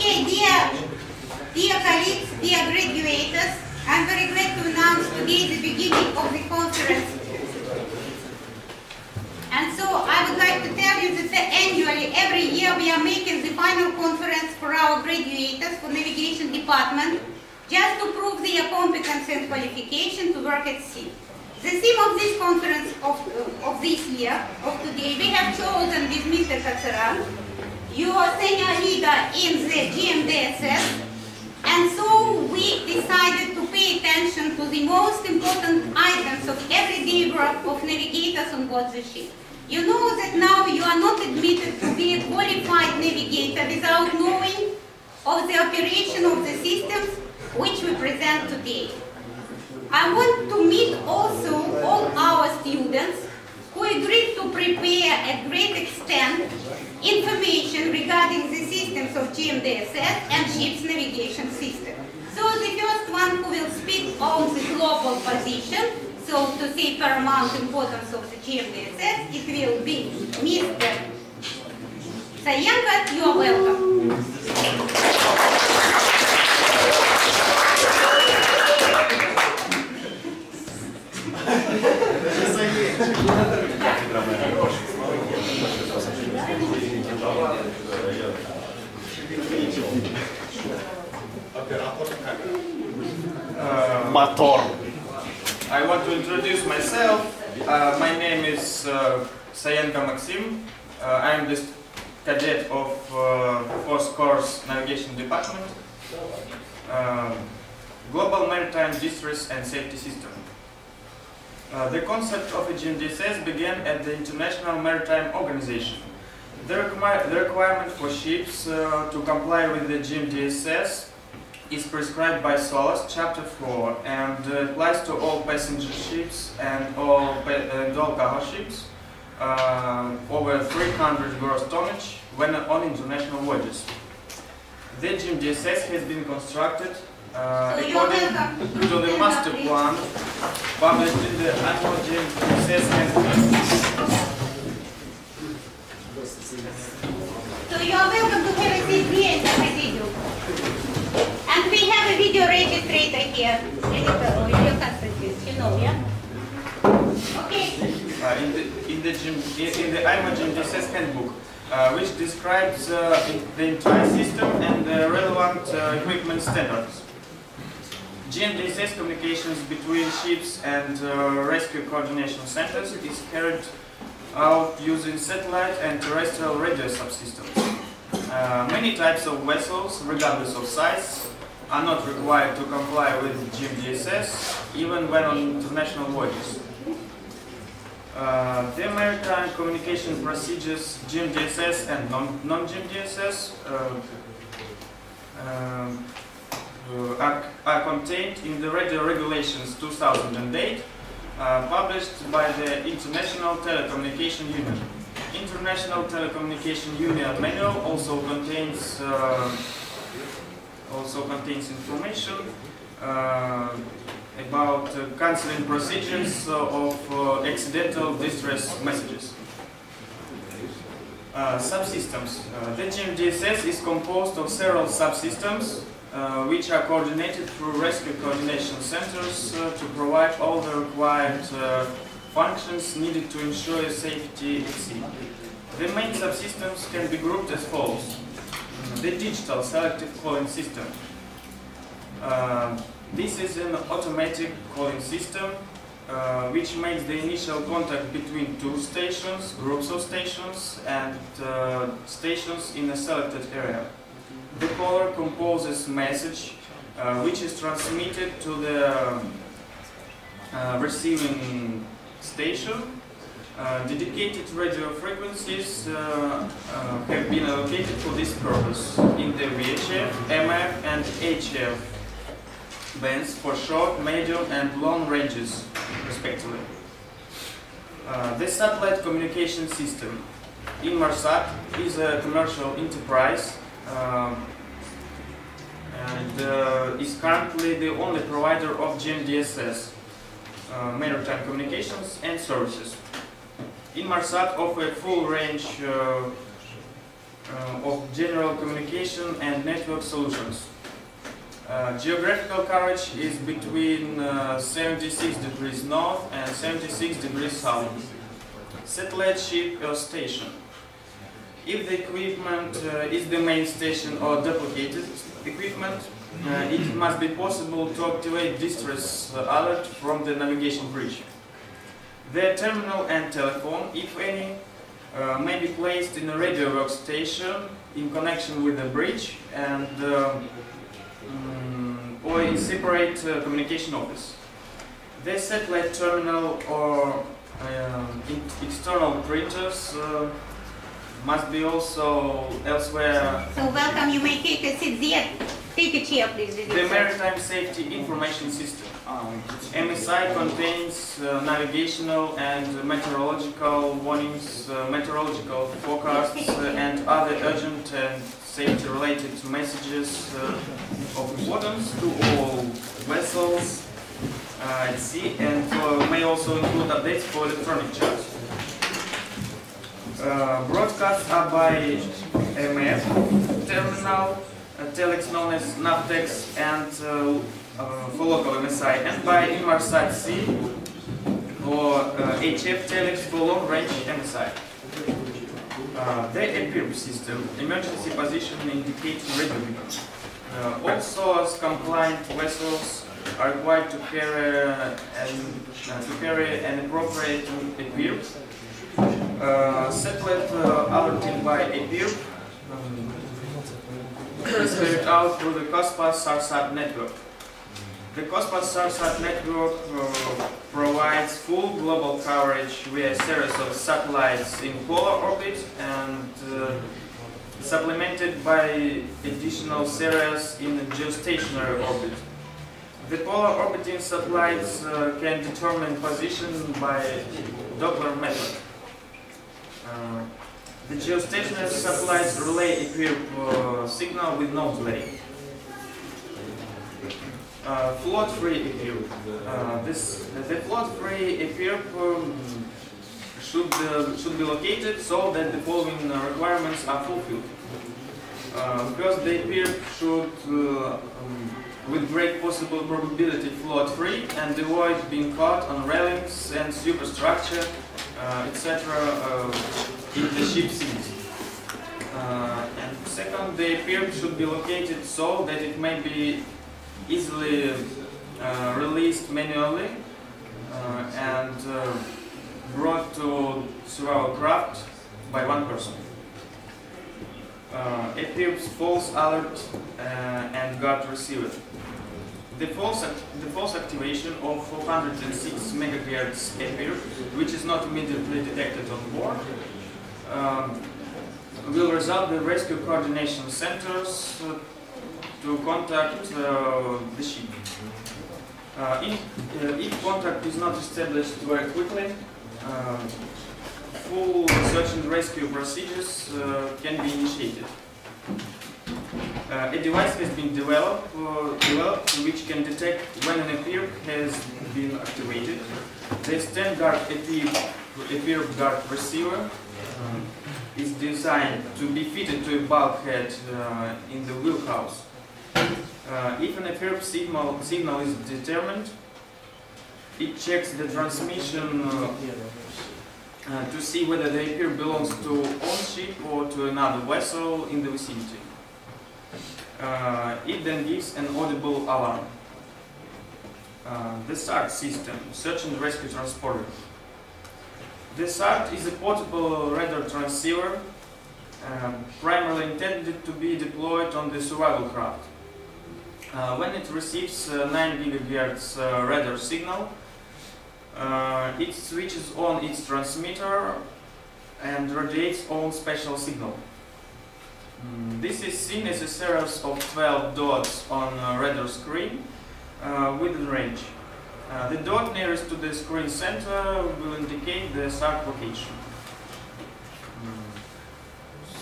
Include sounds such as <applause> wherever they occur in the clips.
Okay, dear, dear colleagues, dear graduates, I'm very glad to announce today the beginning of the conference. And so I would like to tell you that annually, every year, we are making the final conference for our graduates for navigation department, just to prove their competence and qualification to work at sea. The theme of this conference of, of this year, of today, we have chosen with Mr. Katsaran, your senior leader in the GMDSS, and so we decided to pay attention to the most important items of every work of navigators on board the ship. You know that now you are not admitted to be a qualified navigator without knowing of the operation of the systems which we present today. I want to meet also all our students who agreed to prepare at great extent information of GMDSS and ship's navigation system. So the first one who will speak on the global position, so to say paramount importance of the GMDSS, it will be Mr. Sayenko, you are welcome. motor. I want to introduce myself. Uh, my name is uh, Sayenko Maxim. Uh, I am the cadet of uh, Force Course Navigation Department, uh, Global Maritime Distress and Safety System. Uh, the concept of a GMDSS began at the International Maritime Organization. The, requir the requirement for ships uh, to comply with the GMDSS is prescribed by SOLAS Chapter 4 and uh, applies to all passenger ships and all, pa- and all cargo ships uh, over 300 gross tonnage when on international voyages. The GMDSS has been constructed uh, according to the <laughs> master plan published in the annual GMDSS. So you are welcome to have a seat here in the presidium. And we have a video registrator here. Editor, you Constantine, you know, yeah? Okay. uh, in the in the gym, in the IMO GMDSS handbook, uh, which describes uh, the entire system and the relevant uh, equipment standards. GMDSS communications between ships and uh, rescue coordination centers is carried out using satellite and terrestrial radio subsystems. Uh, many types of vessels, regardless of size, are not required to comply with GMDSS, even when on international voyages. Uh, the maritime communication procedures, GMDSS and non- non-GMDSS, uh, um, uh, are, are contained in the Radio Regulations 2008, uh, published by the International Telecommunication Union. International Telecommunication Union manual also contains uh, also contains information uh, about uh, canceling procedures uh, of accidental distress messages. Subsystems. The GMDSS is composed of several subsystems uh, which are coordinated through rescue coordination centers uh, to provide all the required uh, functions needed to ensure safety at sea. The main subsystems can be grouped as follows. The digital selective calling system. Uh, this is an automatic calling system uh, which makes the initial contact between two stations, groups of stations, and uh, stations in a selected area. The caller composes message uh, which is transmitted to the um, uh, receiving station. Uh, dedicated radio frequencies uh, uh, have been allocated for this purpose in the VHF, MF, and HF bands for short, medium, and long ranges, respectively. Uh, the satellite communication system, Inmarsat, is a commercial enterprise um, and uh, is currently the only provider of GMDSS, maritime communications and services. Inmarsat offers a full range uh, uh, of general communication and network solutions. Uh, geographical coverage is between uh, 76 degrees north and 76 degrees south. Satellite ship or station. If the equipment uh, is the main station or duplicated equipment, uh, it must be possible to activate distress alert from the navigation bridge. The terminal and telephone, if any, uh, may be placed in a radio workstation in connection with the bridge and um, mm, or in separate uh, communication office. The satellite terminal or um, external printers uh, must be also elsewhere. So welcome, you may take a seat there. Take a chair, please. The. Maritime Safety Information System. MSI contains uh, navigational and meteorological warnings, uh, meteorological forecasts, uh, and other urgent and safety-related messages uh, of importance to all vessels uh, at sea, and uh, may also include updates for electronic charts. Uh, broadcasts are by MF terminal, telex known as Navtex, and uh, uh, for local MSI, and by Inmarsat C or uh, HF telex for long range MSI. Uh, the EPIRB system, emergency position indicating radio beacon. Uh, all SOLAS compliant vessels are required to carry uh, an, uh, to carry an appropriate EPIRB. Uh, satellite uh, alerting by EPIRB um, is carried out through the COSPAS SARSAT network. The COSPAS SARSAT network uh, provides full global coverage via a series of satellites in polar orbit and uh, supplemented by additional series in geostationary orbit. The polar orbiting satellites uh, can determine position by Doppler method. The geostationary satellites relay a uh, signal with no delay. Uh, float-free EPIRB. Uh, this the float-free EPIRB um, should uh, should be located so that the following uh, requirements are fulfilled. First, the EPIRB should, uh, um, with great possible probability, float-free and avoid being caught on railings and superstructure, uh, etc. In the ship seas. Uh, and second, the EPIRB should be located so that it may be easily uh, released manually uh, and uh, brought to survival craft by one person. Uh, EPIRB's false alert and guard receiver. The false, the false activation of 406 MHz EPIRB, which is not immediately detected on board, um, will result the rescue coordination centers uh, to contact uh, the ship. Uh, if, if contact is not established very quickly, uh, full search and rescue procedures uh, can be initiated. Uh, a device has been developed, uh, developed which can detect when an EPIRB has been activated. The standard EPIRB, EPIRB guard receiver um, is designed to be fitted to a bulkhead uh, in the wheelhouse. Uh, if an EPIRB signal, signal is determined, it checks the transmission uh, uh, to see whether the EPIRB belongs to own ship or to another vessel in the vicinity. Uh, it then gives an audible alarm. Uh, the SART system, Search and Rescue Transponder. The SART is a portable radar transceiver um, primarily intended to be deployed on the survival craft. Uh, when it receives uh, 9 GHz uh, radar signal, uh, it switches on its transmitter and radiates own special signal. Mm, This is seen as a series of 12 dots on a radar screen uh, within range. Uh, the dot nearest to the screen center will indicate the SART location. Mm,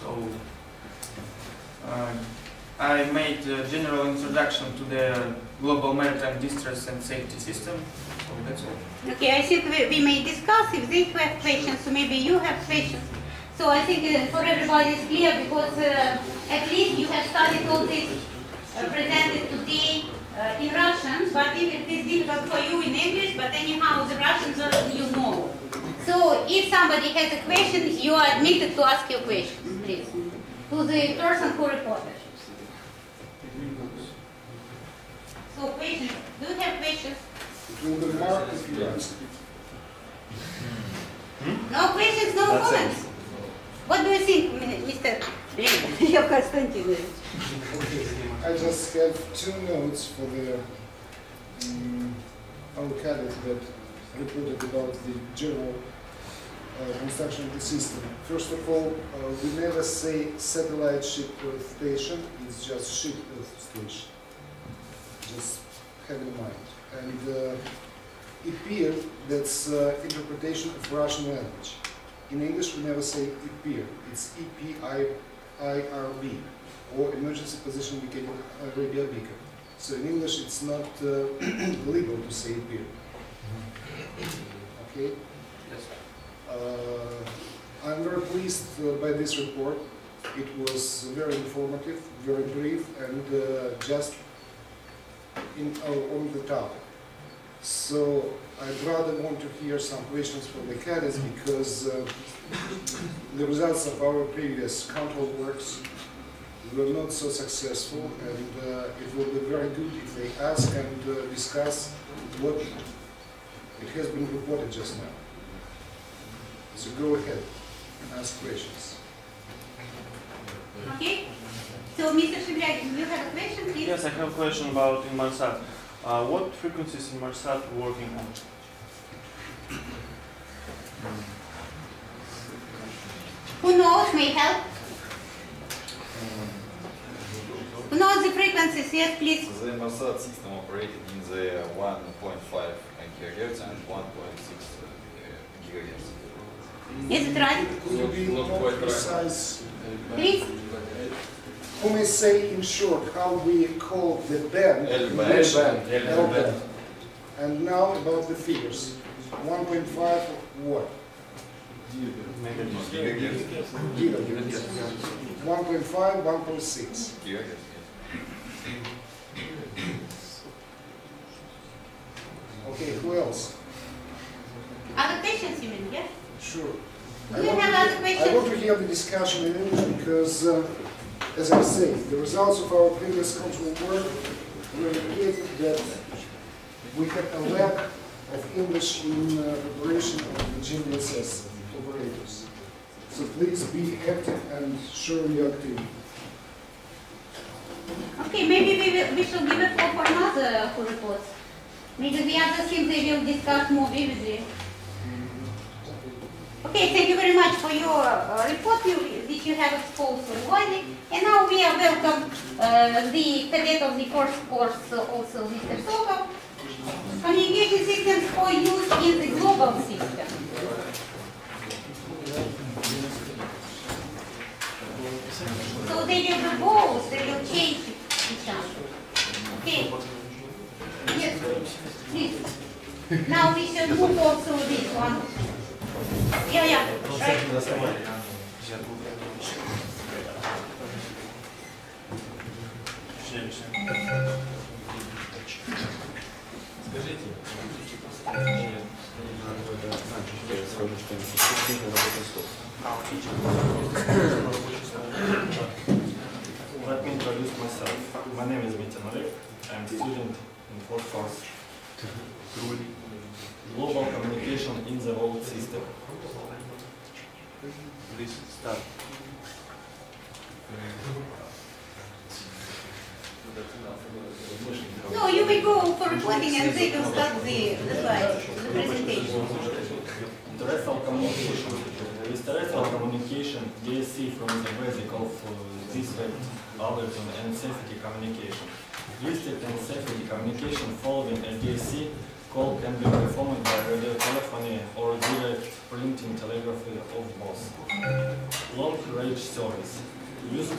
So, uh, I made a general introduction to the Global Maritime Distress and Safety System, so that's all. Okay, I think we, we may discuss if they have questions, so maybe you have questions. So I think uh, for everybody it's clear because uh, at least you have studied all this uh, presented today uh, in Russian, but if it is difficult for you in English, but anyhow the Russians you know. So if somebody has a question, you are admitted to ask your questions, please, to the person who reported. So questions, do you have questions? It will be marked if you ask. No questions, no That's it. comments. What do you think, Mr. Lev Konstantinovich? I just have two notes for the um, that reported about the general uh, construction of the system. First of all, uh, we never say satellite ship Earth station, it's just ship Earth station. Just have in mind. And uh, EPIR, that's uh, interpretation of Russian language. In English, we never say EPIR, it's E-P-I-R-B, or Emergency Position uh, Radio Beacon. So in English, it's not uh, <clears throat> legal to say EPIR. Okay? Yes. Uh, I'm very pleased uh, by this report. It was very informative, very brief, and uh, just in, uh, on the topic. So I'd rather want to hear some questions from the cadets because uh, the results of our previous control works were not so successful, and uh, it will be very good if they ask and uh, discuss what it has been reported just now. So go ahead and ask questions. Okay? So, Mr. Shibyak, do you have a question, please? Yes, I have a question about Inmarsat. Uh, what frequencies Inmarsat working on? Who knows, may help? Who knows the frequencies? Yes, please. The Inmarsat system operated in the 1.5 gigahertz and 1.6 gigahertz. Is it right? Could you be Not more quite right. precise? Please? Who may say in short how we call the band? L in band. Russian? L band. L band. And now about the figures. 1.5 what? Gigahertz. Gigahertz. 1.5, 1.6. Okay, who else? Other questions, you mean, yes? Sure. Do you want have to- other questions? I want to hear the discussion in English because, uh, as I say, the results of our previous control work were indicated that we have a lack of English in uh, preparation of the GMDSS operators. So please be active and show your activity. Okay, maybe we, will, we should give a call for another who reports. Maybe the other things they will discuss more vividly. Okay, thank you very much for your uh, report you, which you have exposed widely. And now we are welcome uh, the cadet of the first course, uh, also Mr. Sokov. Communication systems for use in the global system. So they will propose, they will change each other. Okay. Yes, please. Now we should move to this one. Yeah, yeah, right. Let me introduce myself. My name is Mitya Nolik. I'm a student in fourth course. Global communication in the world system. Please start. No, you may reporting and they will start the, the the presentation. Communication. Terrestrial communication, DSC from the basic of uh, this web, algorithm and safety communication. Listed and safety communication following a DSC call can be performed by radio telephony or direct printing telegraphy of both. Long range service. Use of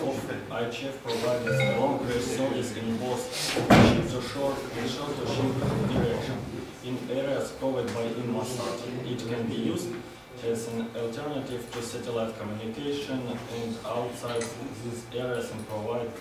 IHF provides a long range service in both ship to shore and shore to ship direction in areas covered by Inmarsat. It can be used as an alternative to satellite communication and outside these areas and provide